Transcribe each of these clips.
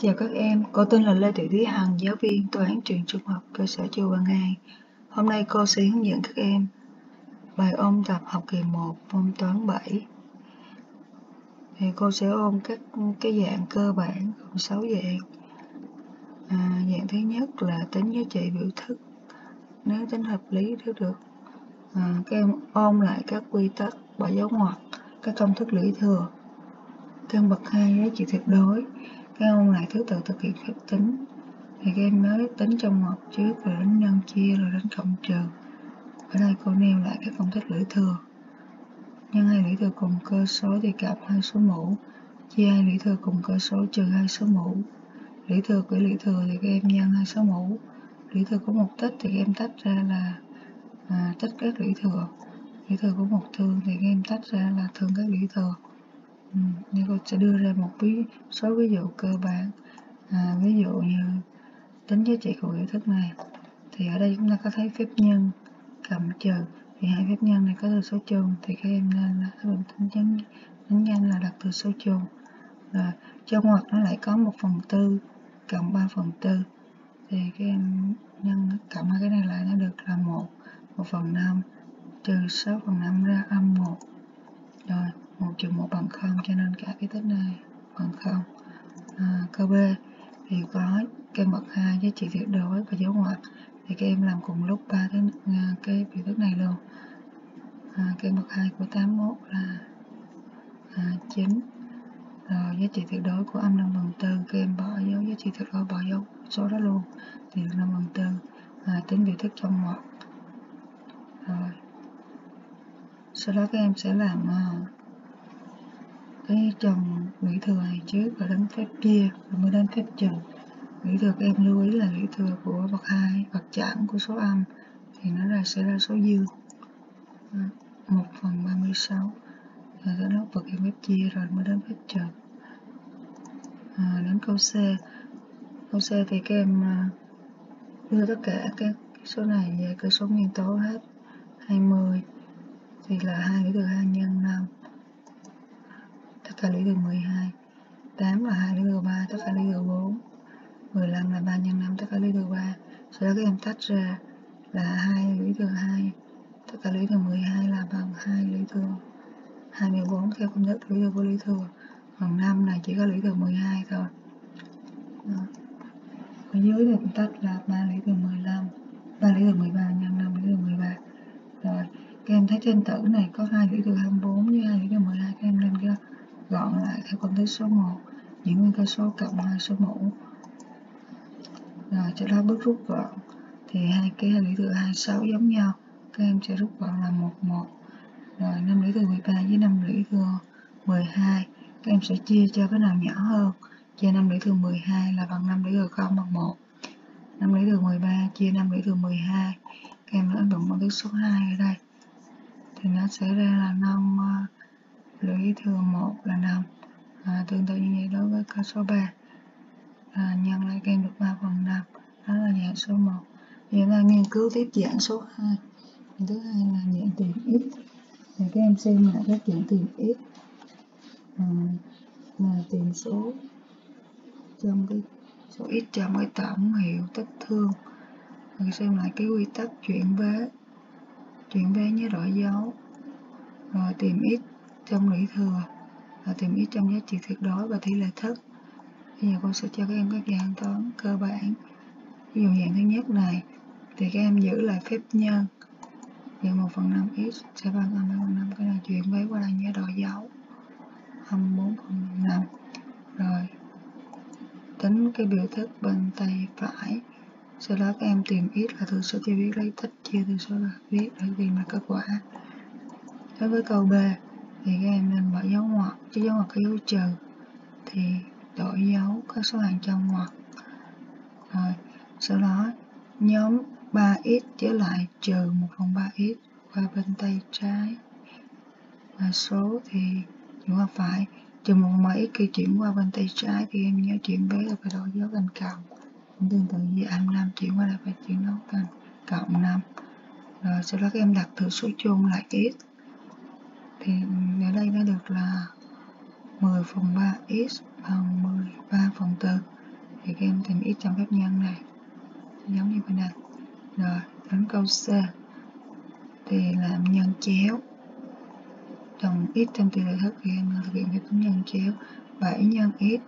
Chào các em, cô tên là Lê Thị Thúy Hằng, giáo viên toán trường trung học cơ sở Chu Văn An. Hôm nay cô sẽ hướng dẫn các em bài ôn tập học kỳ 1 môn toán 7. Thì cô sẽ ôn các cái dạng cơ bản gồm 6 dạng. À, dạng thứ nhất là tính giá trị biểu thức. Nếu tính hợp lý nếu được. À, các em ôn lại các quy tắc bỏ dấu ngoặc, các công thức lũy thừa. Căn bậc 2 giá trị tuyệt đối các ôn lại thứ tự thực hiện phép tính thì các em nhớ tính trong ngoặc trước rồi đến nhân chia rồi đến cộng trừ. Ở đây cô nêu lại các công thức lũy thừa. Nhân hai lũy thừa cùng cơ số thì cộng hai số mũ chia hai lũy thừa cùng cơ số trừ hai số mũ. Lũy thừa của lũy thừa thì các em nhân hai số mũ. Lũy thừa của một tích thì các em tách ra là à, tích các lũy thừa. Lũy thừa của một thương thì các em tách ra là thương các lũy thừa. Ừ, như nên cô sẽ đưa ra một ví số ví dụ cơ bản. À, ví dụ như tính giá trị của biểu thức này. Thì ở đây chúng ta có thấy phép nhân cộng trừ. Thì hai phép nhân này có từ số chung thì các em nên là áp dụng tính chính tính nhanh là đặt từ số chung. Rồi trong ngoặc nó lại có một phần tư cộng 3 phần tư. Thì các em nhân cộng hai cái này lại nó được là một một phần năm trừ 6 phần năm ra âm một. Rồi trừ 1 bằng 0 cho nên cả cái tích này bằng 0 à, câu B thì có căn bậc 2 giá trị tuyệt đối và dấu ngoặc. Thì các em làm cùng lúc ba cái à, cái biểu thức này luôn. À, căn bậc 2 của 81 là à, 9 rồi giá trị tuyệt đối của âm 5 phần 4 các em bỏ dấu giá trị tuyệt đối bỏ dấu số đó luôn. Thì 5 phần 4 à, tính biểu thức trong ngoặc. Rồi sau đó các em sẽ làm uh, cái chồng lũy thừa này trước và đến phép chia rồi mới đến phép trừ lũy thừa các em lưu ý là lũy thừa của bậc hai bậc chẵn của số âm thì nó ra sẽ ra số dương. Một phần ba mươi sáu rồi đến lúc thực hiện phép chia rồi mới đến phép trừ à, đến câu C. Câu C thì các em à, đưa tất cả các số này về cơ số nguyên tố hết. 20 thì là hai lũy thừa hai nhân 5 tất lấy được 12 8 là 2 lấy được 3 tất cả lấy được 4 15 là 3 nhân 5 tất cả lấy được 3 sau đó các em tách ra là 2 lấy được 2 tất cả lấy được 12 là bằng 2 lấy được 24 theo công thức lấy được vô lý thừa còn 5 là chỉ có lấy được 12 thôi Đó. ở dưới thì mình tách là 3 lấy được 15 3 lấy được 13 nhân 5 lấy được 13 rồi các em thấy trên tử này có 2 lấy được 24 với hai lũy thừa 12 các em lên cái chọn lại theo công thức số 1 giữ nguyên cơ số cộng hai số mũ. Rồi cho đó bước rút gọn. Thì hai cái lý thừa 26 giống nhau. Các em sẽ rút gọn là 11 rồi 5 lý thừa 13 với 5 lý thừa 12 các em sẽ chia cho cái nào nhỏ hơn. Chia 5 lý thừa 12 là bằng 5 lý thừa 0 bằng 1 5 lý thừa 13 chia 5 lý thừa 12 các em áp dụng công thức số 2 ở đây. Thì nó sẽ ra là 5 lũy thừa 1 là 5 à, tương tự như vậy đối với cơ số 3 à, nhân lại kem được 3 phần 5 đó là dạng số 1 giờ ta nghiên cứu tiếp dạng số 2 dạng thứ hai là dạng tiền x. Thì các em xem là các dạng tiền x. À, là tiền số trong cái số x trong cái tổng hiệu tích thương. Mình xem lại cái quy tắc chuyển vế. Chuyển vế nhớ đổi dấu. Rồi tìm x trong lũy thừa và tìm ít trong giá trị tuyệt đối và tỷ lệ thức bây giờ cô sẽ cho các em các dạng toán cơ bản. Ví dụ dạng thứ nhất này, thì các em giữ lại phép nhân. Thì 1 phần 5 x sẽ bằng âm 2 phần 5 cái này chuyển với qua là giá đổi dấu. Âm 4 phần 5 rồi, tính cái biểu thức bên tay phải. Sau đó các em tìm x là từ số cho biết lấy, tích chia từ số là viết để tìm ra kết quả. Đối với câu B thì các em nên bỏ dấu ngoặc, chứ dấu ngoặc có dấu trừ. Thì đổi dấu các số hàng trong ngoặc. Rồi, sau đó nhóm 3x trở lại trừ 1 phần 3x qua bên tay trái. Và số thì chuyển qua phải trừ 1 phần 3x khi chuyển qua bên tay trái thì em nhớ chuyển với là phải đổi dấu thành cộng. Tương tự như âm 5 chuyển qua là phải chuyển nó thành cộng 5 rồi sau đó các em đặt thử số chung là x thì ở đây nó được là 10 phần 3 x bằng 13 phần 4 thì các em tìm x trong phép nhân này. Giống như bên này. Rồi, đến câu C. Thì làm nhân chéo. Trong x trong tỷ lệ thức thì em thực hiện phép tính nhân chéo. 7 nhân x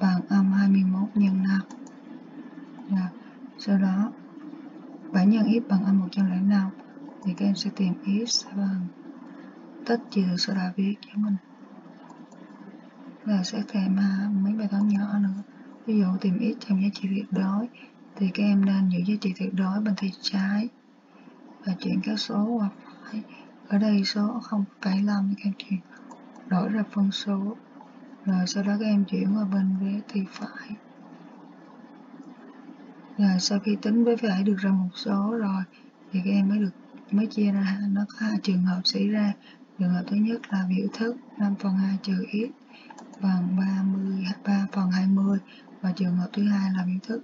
bằng âm 21 nhân 5 rồi, sau đó 7 nhân x bằng âm 105 thì các em sẽ tìm x bằng tích trừ sau đã viết cho mình. Là sẽ kèm mấy bài toán nhỏ nữa. Ví dụ tìm x trong giá trị tuyệt đối thì các em nên giữ giá trị tuyệt đối bên tay trái và chuyển các số qua phải. Ở đây số 0,75 các em chuyển đổi ra phân số rồi sau đó các em chuyển qua bên vế tay phải. Rồi sau khi tính với phải được ra một số rồi thì các em mới được mới chia ra. Nó có hai trường hợp xảy ra trường hợp thứ nhất là biểu thức 5 phần 2 trừ x bằng 30 3 phần 20 và trường hợp thứ hai là biểu thức.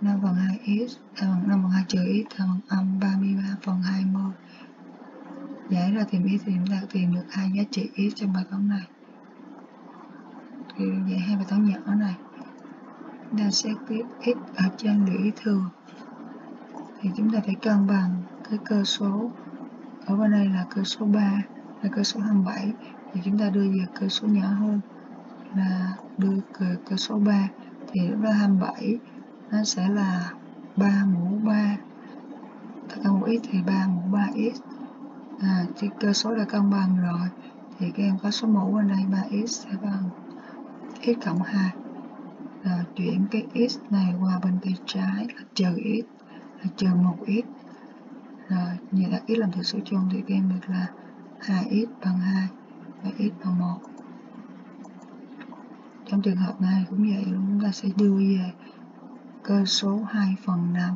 5 phần 2 x bằng 5 phần 2 trừ x bằng âm 33 phần 20 giải ra tìm x thì chúng ta tìm được hai giá trị x trong bài toán này. Thì giải hai bài toán nhỏ này. Chúng ta xét tiếp x ở trên lũy thừa thì chúng ta phải cân bằng cái cơ số. Ở bên đây là cơ số 3 là cơ số hàng 7 thì chúng ta đưa về cơ số nhỏ hơn là đưa cơ, cơ số 3 thì lúc đó 27 nó sẽ là 3 mũ 3 tất cả một x thì 3 mũ 3x à, thì cơ số đã cân bằng rồi. Thì các em có số mũ ở đây 3x sẽ bằng x cộng 2 rồi chuyển cái x này qua bên tay trái là trừ x là trừ 1x rồi như đặt x làm thực số chung thì các em được là 2x bằng 2 và x bằng 1 trong trường hợp này cũng vậy chúng ta sẽ đưa về cơ số 2 phần 5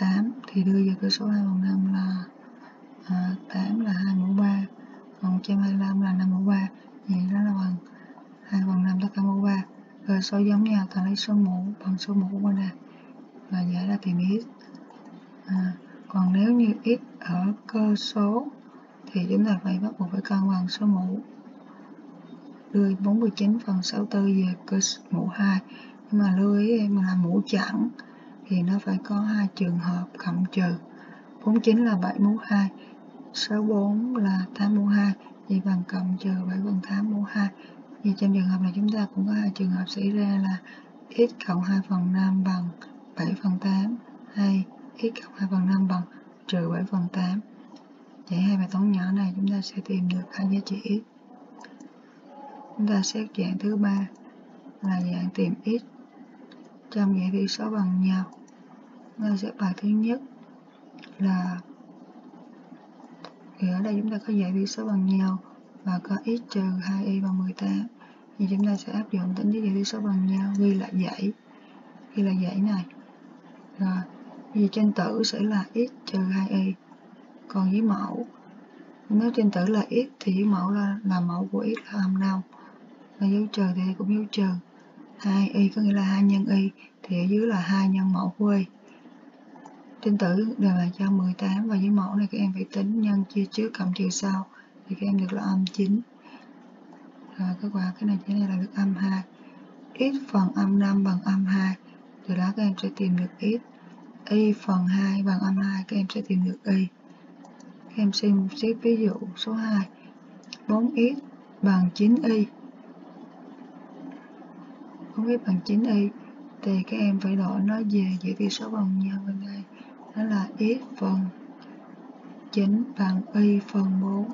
8 thì đưa về cơ số 2 phần 5 là à, 8 là 2 mũ 3 còn 125 là 5 mũ 3 vậy đó là bằng 2 phần 5 tất cả mũ 3 cơ số giống nhau ta lấy số mũ bằng số mũ bên đây và giải ra tìm x. À, còn nếu như x ở cơ số thì chúng ta phải bắt buộc phải cân bằng số mũ? Đưa 49 phần 64 về cơ mũ 2 nhưng mà lưu ý em là mũ chẵn thì nó phải có hai trường hợp cộng trừ. 49 là 7 mũ 2 64 là 8 mũ 2 vậy bằng cộng trừ 7 phần 8 mũ 2 thì trong trường hợp này chúng ta cũng có hai trường hợp xảy ra là x cộng 2 phần 5 bằng 7 phần 8 hay x cộng 2 phần 5 bằng trừ 7 phần 8 vậy hai bài toán nhỏ này chúng ta sẽ tìm được hai giá trị. X chúng ta xét dạng thứ ba là dạng tìm x. Trong dạng tỷ số bằng nhau chúng ta sẽ bài thứ nhất là, thì ở đây chúng ta có dạng tỷ số bằng nhau và có x trừ 2y bằng 18 thì chúng ta sẽ áp dụng tính với dạng tỷ số bằng nhau ghi lại dãy, ghi lại dãy này. Rồi vì trên tử sẽ là x trừ 2y còn dưới mẫu? Nếu trên tử là x thì dưới mẫu là, là mẫu của x là âm 5 và dấu trừ thì cũng dấu trừ. 2 y có nghĩa là 2 nhân y thì ở dưới là 2 nhân mẫu của y. Trên tử đều là cho 18 và dưới mẫu này các em phải tính nhân chia trước cộng trừ sau thì các em được là âm 9 rồi kết quả cái này chỉ này là được âm 2 x phần âm 5 bằng âm 2 từ đó các em sẽ tìm được x. Y phần 2 bằng âm 2 các em sẽ tìm được y các em xem xếp ví dụ số 2 4x bằng 9y 4x bằng 9y thì các em phải đổi nó về giữa tỷ số bằng nhau bên đây. Đó là x phần 9 bằng y phần 4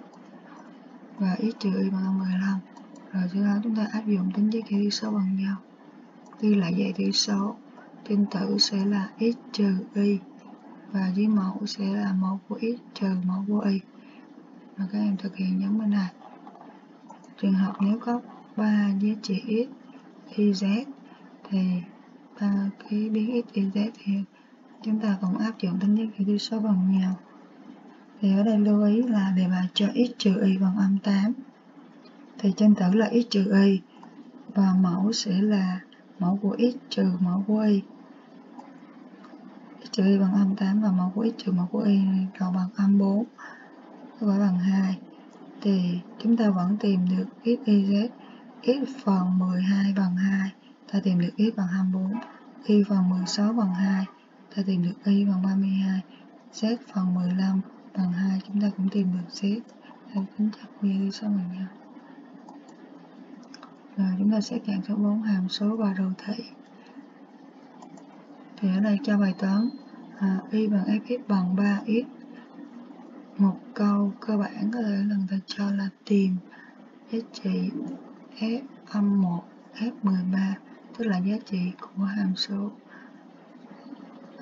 và x trừ y bằng 15 rồi sau đó chúng ta áp dụng tính với tỷ số bằng nhau. Ghi lại dạy tỷ số. Trên tử sẽ là x trừ y và dưới mẫu sẽ là mẫu của x trừ mẫu của y. Và các em thực hiện giống bên này. Trường hợp nếu có ba giá trị x, y, z, thì ba cái biến x, y, z thì chúng ta cũng áp dụng tính chất tỷ số bằng nhau. Thì ở đây lưu ý là đề bài cho x trừ y bằng âm 8 thì trên tử là x trừ y và mẫu sẽ là mẫu của x trừ mẫu của y trừ y bằng âm 8 và mẫu của x trừ mẫu của y cộng bằng âm 4 kết quả bằng 2 thì chúng ta vẫn tìm được x y z x phần 12 bằng 2 ta tìm được x bằng 24 y phần 16 bằng 2 ta tìm được y bằng 32 z phần 15 bằng 2 chúng ta cũng tìm được z. Theo tính chất như lý số bằng nhau rồi chúng ta sẽ chọn số 4 hàm số và đồ thị thì ở đây cho bài toán à, y bằng fx bằng 3x một câu cơ bản có thể lần ta cho là tìm giá trị f âm 1 f13 tức là giá trị của hàm số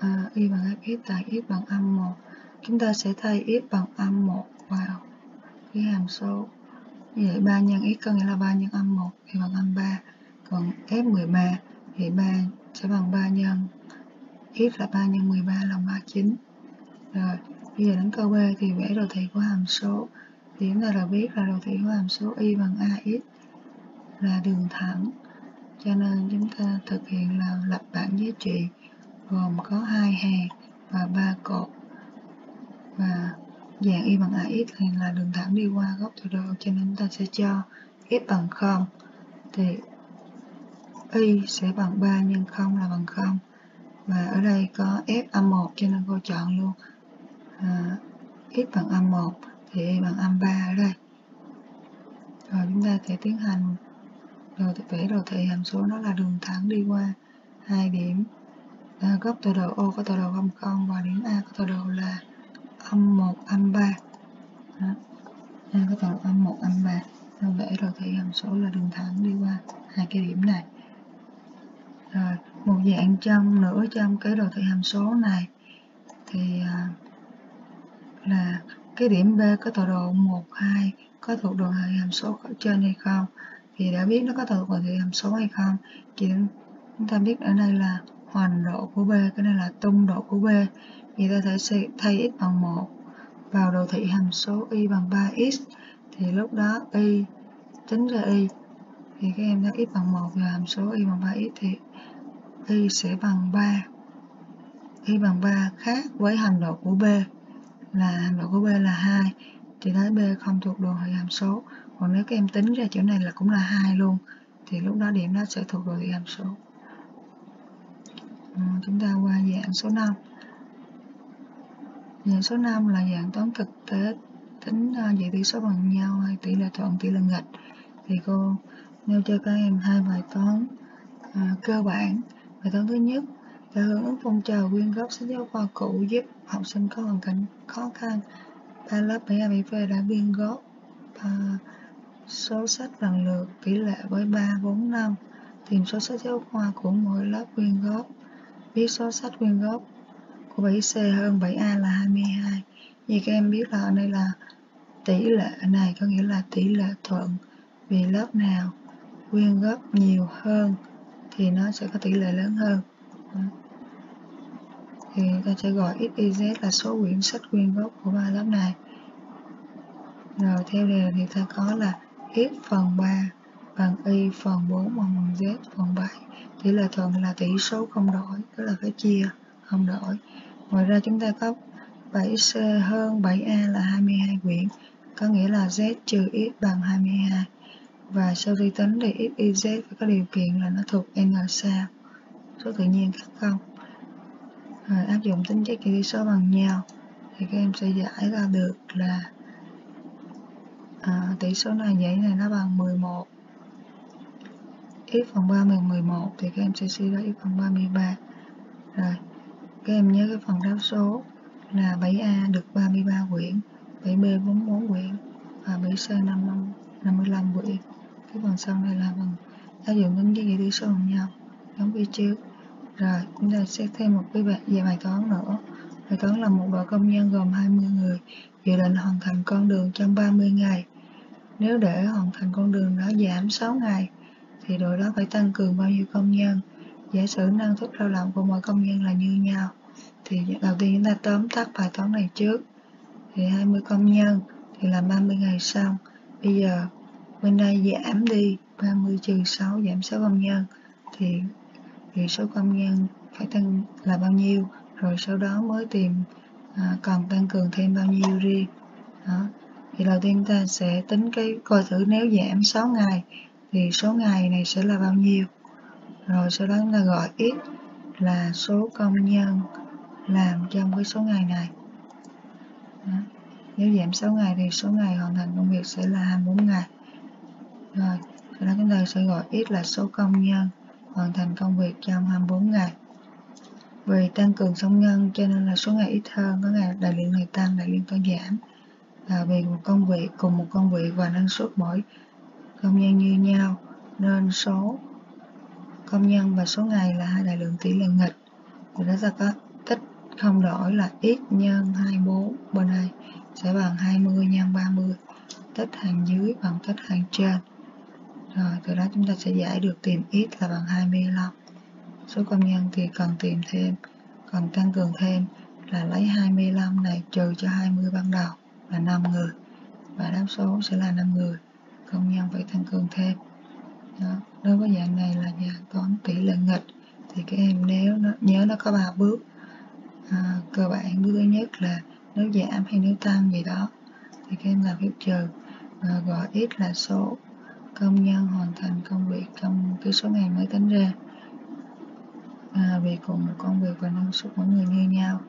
à, y bằng fx tại x bằng âm 1 chúng ta sẽ thay x bằng âm 1 vào cái hàm số. Như vậy 3 nhân x có nghĩa là 3 nhân âm 1 thì bằng âm 3 còn f13 thì 3 sẽ bằng 3 nhân x là 3 nhân 13 là 39 rồi, bây giờ đến câu B thì vẽ đồ thị của hàm số. Thì chúng ta đã biết là đồ thị của hàm số y bằng ax là đường thẳng. Cho nên chúng ta thực hiện là lập bảng giá trị gồm có hai hàng và ba cột. Và dạng y bằng ax thì là đường thẳng đi qua góc từ đồ cho nên chúng ta sẽ cho x bằng 0 thì y sẽ bằng 3 nhân 0 là bằng 0 và ở đây có f âm 1 cho nên cô chọn luôn à, x bằng âm 1 thì y bằng âm 3 ở đây. Rồi chúng ta sẽ tiến hành rồi vẽ đồ thị hàm số nó là đường thẳng đi qua hai điểm. À, góc tọa độ O có tọa độ 0 và điểm A có tọa độ là âm 1 âm 3 đó. A có tọa độ âm 1 âm 3 vẽ đồ thị hàm số là đường thẳng đi qua hai cái điểm này rồi một dạng trong nữa trong cái đồ thị hàm số này. Thì à, là cái điểm B có tọa độ 1, 2 có thuộc đồ thị hàm số ở trên hay không? Thì đã biết nó có thuộc đồ thị hàm số hay không? Thì chúng ta biết ở đây là hoành độ của B cái này là tung độ của B. Thì ta thể thay x bằng 1 vào đồ thị hàm số y bằng 3x thì lúc đó y tính ra y. Thì các em đã x bằng 1 và hàm số y bằng 3x thì y sẽ bằng 3 y bằng 3 khác với hàm độ của b. Là hàm độ của b là 2 thì nói b không thuộc đồ thị hàm số. Còn nếu các em tính ra chỗ này là cũng là 2 luôn thì lúc đó điểm đó sẽ thuộc đồ thị hàm số. Ừ, chúng ta qua dạng số 5 dạng số 5 là dạng toán thực tế tính uh, tỷ số bằng nhau hay tỷ lệ thuận tỷ lệ nghịch. Thì cô nêu cho các em hai bài toán à, cơ bản. Bài toán thứ nhất là hưởng ứng phong trào quyên góp sách giáo khoa cũ giúp học sinh có hoàn cảnh khó khăn. Ba lớp 7A 7V đã quyên góp và số sách lần lượt tỷ lệ với 3, 4, 5. Tìm số sách giáo khoa của mỗi lớp quyên góp. Biết số sách quyên góp của 7C hơn 7A là 22. Như các em biết là ở đây là tỷ lệ này có nghĩa là tỷ lệ thuận vì lớp nào quyên góp nhiều hơn thì nó sẽ có tỷ lệ lớn hơn. Thì ta sẽ gọi x, y, z là số quyển sách nguyên gốc của ba lớp này. Rồi theo đề thì ta có là x phần 3 bằng y phần 4 bằng z phần 7 tỷ lệ thuận là tỷ số không đổi, tức là phải chia không đổi. Ngoài ra chúng ta có 7c hơn 7a là 22 quyển, có nghĩa là z trừ x bằng 22 và sau khi tính thì x, y, z phải có điều kiện là nó thuộc n sao số tự nhiên các không? Rồi áp dụng tính chất chỉ số bằng nhau thì các em sẽ giải ra được là à, tỷ số này vậy này nó bằng 11 x phần 3 bằng 11 thì các em sẽ suy ra x phần 33 rồi các em nhớ cái phần đáp số là 7A được 33 quyển 7B 44 quyển và 7C 55, 55 quyển cái phần sau này là phần áp dụng đến cái với tỷ số bằng nhau. Giống như trước rồi chúng ta sẽ thêm một cái bài, về bài toán nữa. Bài toán là một đội công nhân gồm 20 người dự định hoàn thành con đường trong 30 ngày. Nếu để hoàn thành con đường đó giảm 6 ngày thì đội đó phải tăng cường bao nhiêu công nhân? Giả sử năng suất lao động của mỗi công nhân là như nhau thì đầu tiên chúng ta tóm tắt bài toán này trước. Thì 20 công nhân thì là 30 ngày xong. Bây giờ bên đây giảm đi 30 trừ 6 giảm 6 công nhân thì thì số công nhân phải tăng là bao nhiêu? Rồi sau đó mới tìm à, còn tăng cường thêm bao nhiêu riêng đó. Thì đầu tiên ta sẽ tính cái coi thử nếu giảm 6 ngày thì số ngày này sẽ là bao nhiêu? Rồi sau đó chúng ta gọi x là số công nhân làm trong cái số ngày này. Đó. nếu giảm 6 ngày thì số ngày hoàn thành công việc sẽ là 24 ngày rồi sau đó chúng ta sẽ gọi x là số công nhân hoàn thành công việc trong 24 ngày. Vì tăng cường song nhân cho nên là số ngày ít hơn có ngày đại lượng này tăng đại lượng có giảm. À, vì một công việc cùng một công việc và năng suất mỗi công nhân như nhau nên số công nhân và số ngày là hai đại lượng tỷ lệ nghịch. Thì đó ta có tích không đổi là x nhân 24 bên này sẽ bằng 20 nhân 30 tích hàng dưới bằng tích hàng trên rồi từ đó chúng ta sẽ giải được tìm x là bằng 25 số công nhân thì cần tìm thêm cần tăng cường thêm là lấy 25 này trừ cho 20 ban đầu là 5 người. Và đáp số sẽ là 5 người. Công nhân phải tăng cường thêm. Đó. đối với dạng này là dạng toán tỷ lệ nghịch. Thì các em nếu nó nhớ nó có ba bước. À, cơ bản bước thứ nhất là nếu giảm hay nếu tăng gì đó thì các em làm phép trừ. À, gọi x là số công nhân hoàn thành công việc trong cái số ngày mới tính ra. À, vì cùng một công việc và năng suất mỗi người như nhau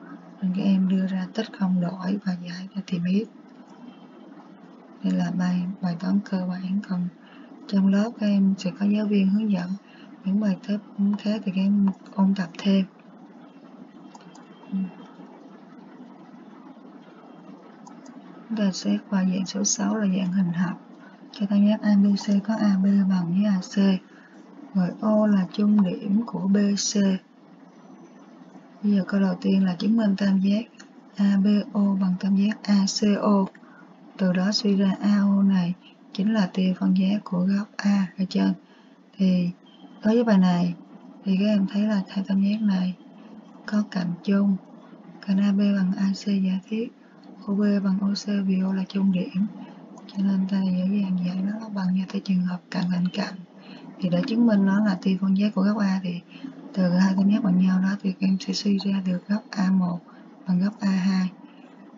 nên các em đưa ra tích không đổi và giải ra tìm biết. Đây là bài bài toán cơ bản. Còn trong lớp các em sẽ có giáo viên hướng dẫn những bài tập khác thì các em ôn tập thêm. Chúng ta xét qua dạng số 6 là dạng hình học cho tam giác ABC có AB bằng với AC rồi O là trung điểm của BC bây giờ câu đầu tiên là chứng minh tam giác ABO bằng tam giác ACO từ đó suy ra AO này chính là tia phân giác của góc A ở trên thì đối với bài này thì các em thấy là hai tam giác này có cạnh chung. Cạnh AB bằng AC giả thiết OB bằng OC vì O là trung điểm cho nên ta dễ dàng giải nó bằng như cái trường hợp cạnh cạnh cạnh thì để chứng minh nó là tia phân giác của góc A thì từ hai tam giác bằng nhau đó thì các em sẽ suy ra được góc A1 bằng góc A2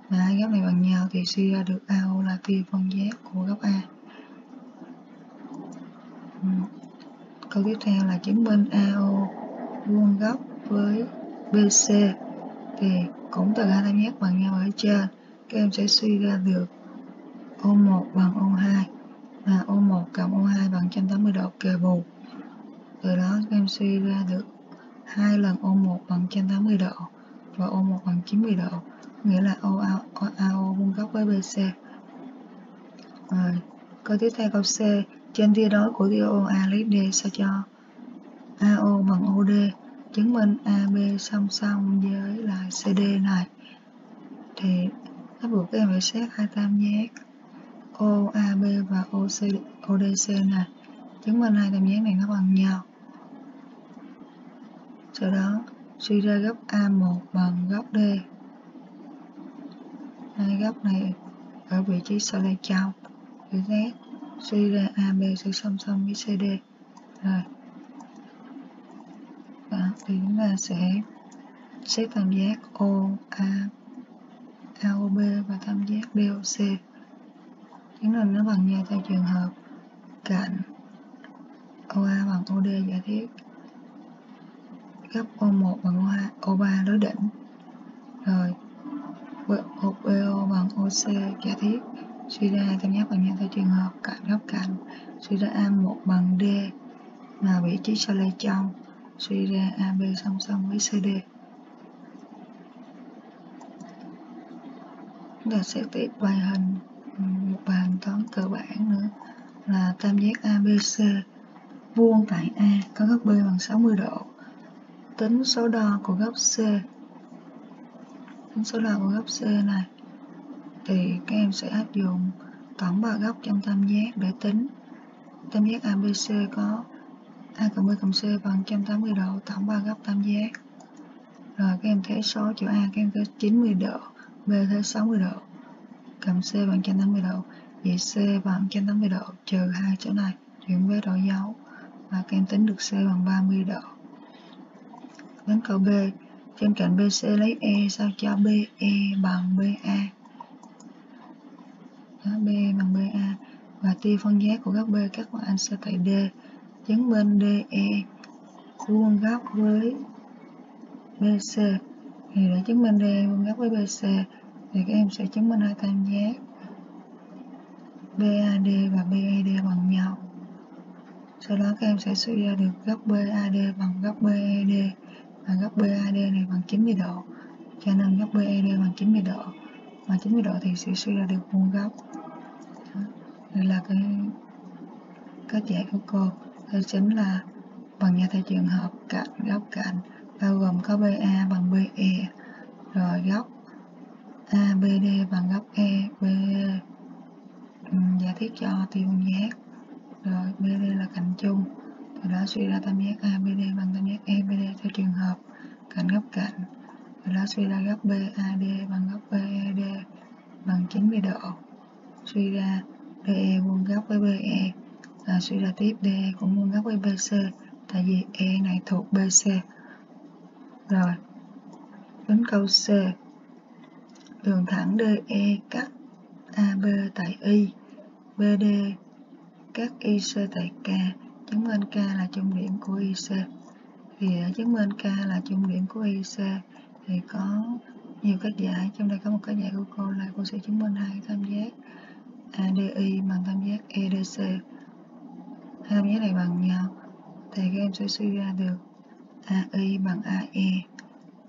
mà hai góc này bằng nhau thì suy ra được AO là tia phân giác của góc A. Ừ. câu tiếp theo là chứng minh AO vuông góc với BC thì cũng từ hai tam giác bằng nhau ở trên. Các em sẽ suy ra được O1 bằng O2 và O1 cộng O2 bằng 180 độ kề bù từ đó các em suy ra được hai lần O1 bằng 180 độ và O1 bằng 90 độ nghĩa là OAO, OAO vuông góc với BC rồi câu tiếp theo câu C. Trên tia đối của tia OA lấy D sao cho AO bằng OD chứng minh AB song song với lại CD này. Thì bắt buộc các em phải xét hai tam giác. OAB và OC, ODC này. Chứng minh hai tam giác này nó bằng nhau. Sau đó suy ra góc A1 bằng góc D. Hai góc này ở vị trí sau đây trong chữ Z suy ra AB sẽ song song với CD rồi. Đó, thì chúng ta sẽ xét tam giác OA AOB và tam giác DOC chứng minh nó bằng nhau theo trường hợp cạnh OA bằng OD giả thiết. Gấp O1 bằng O2, O3 đối đỉnh. Rồi BO bằng OC giả thiết. Suy ra tam giác bằng nhau theo trường hợp cạnh góc cạnh. Suy ra A1 bằng D mà vị trí sau lê trong. Suy ra AB song song với CD chúng ta sẽ tiếp bài hình. Ừ, một bài toán cơ bản nữa là tam giác ABC vuông tại A có góc B bằng 60 độ. Tính số đo của góc C. Tính số đo của góc C này, thì các em sẽ áp dụng tổng ba góc trong tam giác để tính. Tam giác ABC có A cộng B cộng C bằng 180 độ, tổng ba góc tam giác. Rồi các em thế số chỗ A các em thế 90 độ, B thế 60 độ cầm C bằng 180 độ vậy C bằng 180 độ trừ hai chỗ này chuyển với độ dấu và các em tính được C bằng 30 độ đến câu B trên cạnh BC lấy E sao cho BE bằng BA đó, BE bằng BA và tia phân giác của góc B các bạn sẽ tại D. Chứng minh DE vuông góc với BC thì để chứng minh DE vuông góc với BC thì các em sẽ chứng minh hai tam giác. BAD và BED bằng nhau. Sau đó các em sẽ suy ra được góc BAD bằng góc BED và góc BAD này bằng 90 độ. Cho nên góc BED bằng 90 độ. Và 90 độ thì sẽ suy ra được vuông góc. Đây là cái, cách giải của cô. Đó chính là bằng nhau theo trường hợp cạnh, góc cạnh, bao gồm có BA bằng BE rồi góc ABD bằng góc EBD. ừ, giải thiết cho tiêu giác. Rồi BD là cạnh chung. Từ đó suy ra tam giác ABD bằng tam giác EBD theo trường hợp cạnh góc cạnh. Từ đó suy ra góc BAD bằng góc BED bằng 90 độ. Suy ra DE vuông góc với BE và suy ra tiếp DE cũng vuông góc với BC tại vì E này thuộc BC rồi đến câu C đường thẳng DE cắt AB tại Y. BD cắt IC tại K. Chứng minh K là trung điểm của IC thì ở chứng minh K là trung điểm của IC thì có nhiều cách giải. Trong đây có một cách giải của cô là cô sẽ chứng minh hai tam giác ADI bằng tam giác EDC hai tam giác này bằng nhau. Thì các em sẽ suy ra được AI bằng AE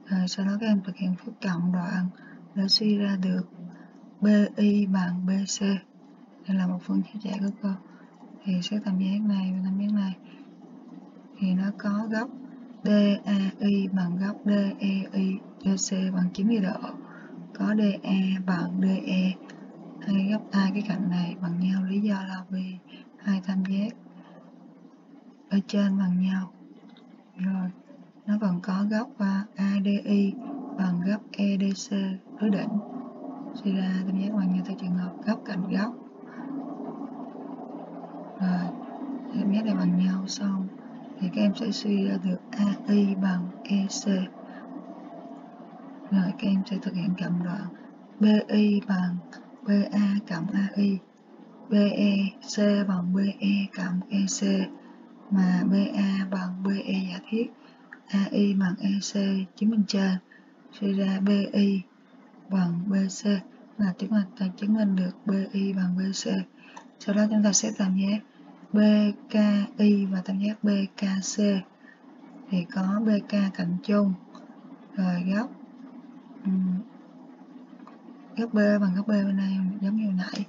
rồi sau đó các em thực hiện phép cộng đoạn đã suy ra được BI bằng BC đây là một phương thức trẻ của cô. Thì xét tam giác này và tam giác này. Thì nó có góc DAI bằng góc DEI DC bằng 90 độ. Có DE bằng DE hai góc, hai cái cạnh này bằng nhau, lý do là vì hai tam giác ở trên bằng nhau. Rồi, nó còn có góc à, ADI góc EDC đối đỉnh suy ra tam giác bằng nhau theo trường hợp góc cạnh góc rồi tam giác này bằng nhau xong, thì các em sẽ suy ra được AI bằng EC rồi, các em sẽ thực hiện cộng đoạn BI bằng BA cộng AI BEC bằng BE cộng EC mà BA bằng BE giả thiết AI bằng EC chứng minh trên suy ra BI bằng BC là chúng ta chứng minh được BI bằng BC sau đó chúng ta sẽ tam giác BKI và tam giác BKC thì có BK cạnh chung. Rồi góc um, góc B bằng góc B bên đây giống như nãy.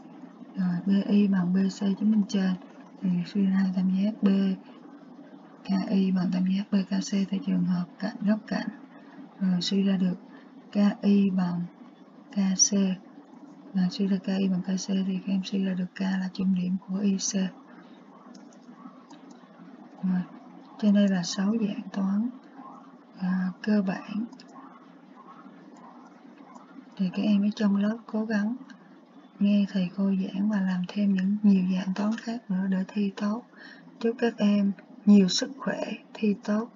Rồi BI bằng BC chứng minh trên. Thì suy ra tam giác BKI bằng tam giác BKC theo trường hợp cạnh góc cạnh rồi suy ra được KI bằng KC và suy ra KI bằng KC thì các em suy ra được K là trung điểm của IC rồi. trên đây là 6 dạng toán à, cơ bản. Thì các em ở trong lớp cố gắng nghe thầy cô giảng và làm thêm những nhiều dạng toán khác nữa để thi tốt. Chúc các em nhiều sức khỏe thi tốt.